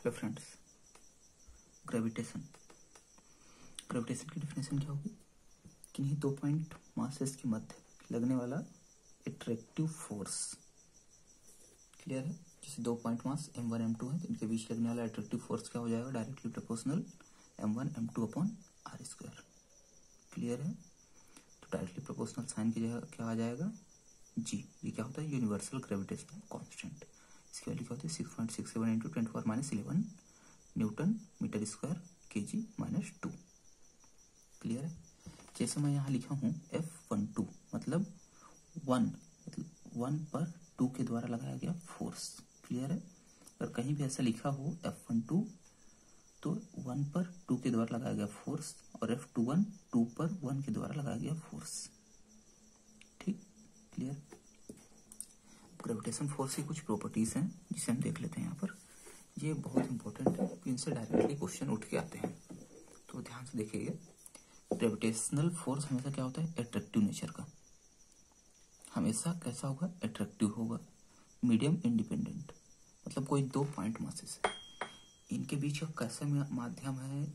Hello friends gravitation gravitation की definition क्या होगी? किन्हीं दो पॉइंट मासेस के मध्य लगने वाला अट्रैक्टिव फोर्स क्लियर है? जैसे दो point mass M one M two है तो इनके बीच लगने वाला अट्रैक्टिव फोर्स क्या हो जाएगा? Directly proportional M one M two upon R square clear है? तो डायरेक्टली प्रोपोर्शनल साइन की जगह क्या आ जाएगा? जी ये क्या होता है? यूनिवर्सल ग्रेविटेशनल कांस्टेंट इसकी वैल्यू क्या होती है six point six seven into twenty four minus eleven newton metre square K G minus to. Clear है? जैसे मैं यहाँ लिखा हूँ एफ़ वन टू मतलब वन मतलब वन पर टू के द्वारा लगाया गया फोर्स क्लियर है? अगर कहीं भी ऐसा लिखा हो एफ़ वन टू तो वन पर टू के द्वारा लगाया गया फोर्स और एफ़ टू वन टू पर वन के द्वारा लगाया गया फोर्स ठीक? क्लियर? ग्रेविटेशन फोर्स की कुछ प्रॉपर्टीज़ हैं, जिसे हम देख लेते हैं यहाँ पर। ये बहुत इंपॉर्टेंट है क्योंकि इनसे डायरेक्टली क्वेश्चन उठ के आते हैं। तो ध्यान से देखिएगा ग्रेविटेशनल फोर्स हमेशा क्या होता है? अट्रैक्टिव नेचर का। हमेशा कैसा होगा? अट्रैक्टिव होगा। मीडियम इंडिपेंडेंट मतलब कोई दो पॉइंट मासेस इनके बीच का कैसा माध्यम है,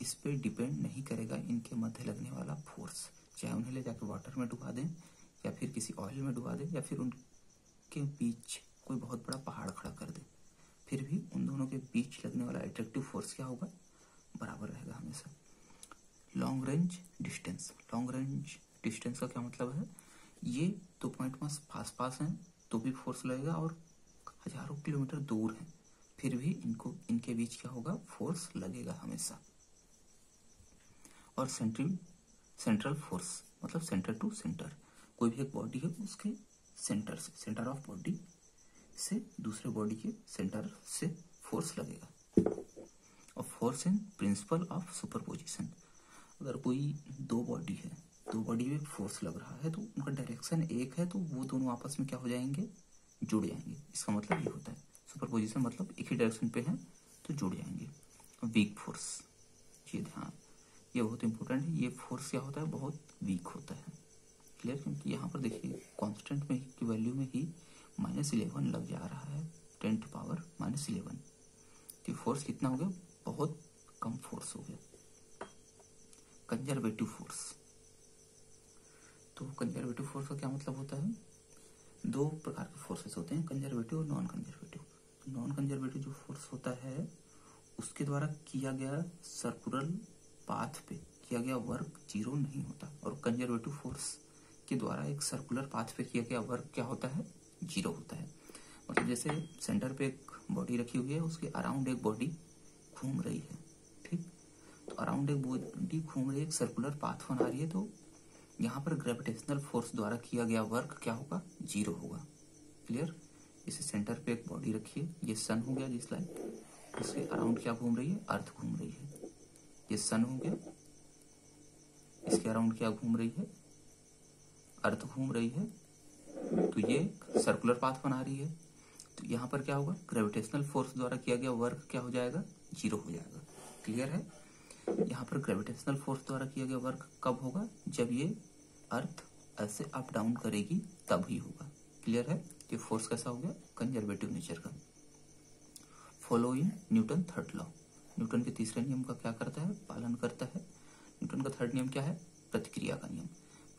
इस पर डिपेंड नहीं करेगा इनके मध्य लगने वाला फोर्स चाहे उन्हें ले जाकर वाटर में डुबा दें, या फिर किसी ऑयल में डुबा दें, या फिर उनके बीच कोई बहुत बड़ा पहाड़ खड़ा कर दे। फिर भी उन दोनों के बीच लगने वाला अट्रैक्टिव फोर्स क्या होगा? बराबर रहेगा हमेशा। Long range distance long range distance का क्या मतलब है? ये दो पॉइंट पास पास पास हैं तो भी फोर्स लगेगा और हज़ारों किलोमीटर दूर है। फिर भी इनको, इनके बीच क्या होगा? फोर्स लगेगा हमेशा। और सेंट्रल सेंट्रल फोर्स मतलब सेंटर टू सेंटर कोई भी एक बॉडी है, उसके सेंटर से सेंटर ऑफ़ बॉडी से, दूसरे बॉडी के सेंटर से फोर्स लगेगा। और force in principle of superposition अगर कोई दो बॉडी है, दो बॉडी में फोर्स लग रहा है तो उनका डायरेक्शन एक है तो वो दोनों आपस में क्या हो जाएँगे? जुड़ जाएँगे। इसका मतलब ये होता है। सुपरपोजिशन मतलब एक ही डायरेक्शन पे है तो जुड़ जाएँगे। वीक फोर्स ये ध्यान। ये बहुत इंपॉर्टेंट है। ये फोर्स क्या होता है? बहुत वीक होता है। क्लियर क्योंकि यहाँ पर देखिए कांस्टेंट में माइनस इलेवन लग जा रहा है ten to power minus eleven तो फोर्स कितना हो गया? बहुत कम फोर्स हो गया। कंजर्वेटिव फोर्स तो कंजर्वेटिव फोर्स का क्या मतलब होता है? दो प्रकार के फोर्सेस होते हैं कंजर्वेटिव और नॉन कंजर्वेटिव नॉन कंजर्वेटिव जो फोर्स होता है, उसके द्वारा किया गया सर्कुलर पाथ पे, किया गया वर्क ज़ीरो नहीं होता। और कंजर्वेटिव फोर्स के द्वारा एक सर्कुलर पाथ पे किया गया वर्क क्या होता है? ज़ीरो होता है। मतलब जैसे सेंटर पे एक बॉडी रखी हुई है, उसके अराउंड एक बॉडी घूम रही है, ठीक? तो अराउंड एक बॉडी घूम रही है, एक सर्कुलर पाथ बना रही है तो यहाँ पर ग्रेविटेशनल फोर्स द्वारा किया गया वर्क क्या होगा? ज़ीरो होगा। क्लियर इसे सेंटर पे एक बॉडी रखी है। ये सन हो गया जिस लाइक इसके अराउंड क्या घूम रही है? अर्थ घूम रही है। ये सन हो गया। इसके अराउंड क्या घूम रही है? अर्थ घूम रही है। तो ये सर्कुलर पाथ बना रही है। तो यहाँ पर क्या होगा? ग्रेविटेशनल फोर्स द्वारा किया गया वर्क क्या हो जाएगा? ज़ीरो हो जाएगा। क्लियर है? यहाँ पर ग्रेविटेशनल फोर्स द्वारा किया गया वर्क कब होगा? जब ये अर्थ ऐसे अप डाउन करेगी तब ही होगा। क्लियर है? ये फोर्स कैसा हो गया? कंजर्वेटिव नेचर का। Follow in Newton third law Newton के तीसरे नियम का क्या करता है? पालन करता है। न्यूटन का थर्ड नियम क्या है? प्रतिक्रिया का नियम।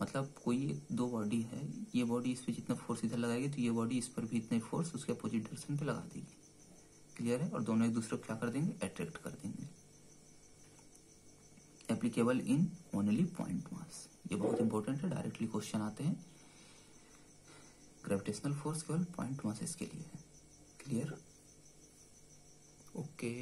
मतलब कोई एक दो बॉडी है, ये बॉडी इस पर जितना फोर्स इधर लगाएगी तो ये बॉडी इस पर भी इतना फोर्स उसके अपोजिट डायरेक्शन पे लगा देगी। क्लियर है? और दोनों एक दूसरे को क्या कर देंगे? अट्रैक्ट कर देंगे। Applicable in only point mass ये बहुत इंपॉर्टेंट है। डायरेक्टली क्वेश्चन आते हैं। ग्रेविटेशनल फोर्स केवल पॉइंट मासेस के लिए है। Clear okay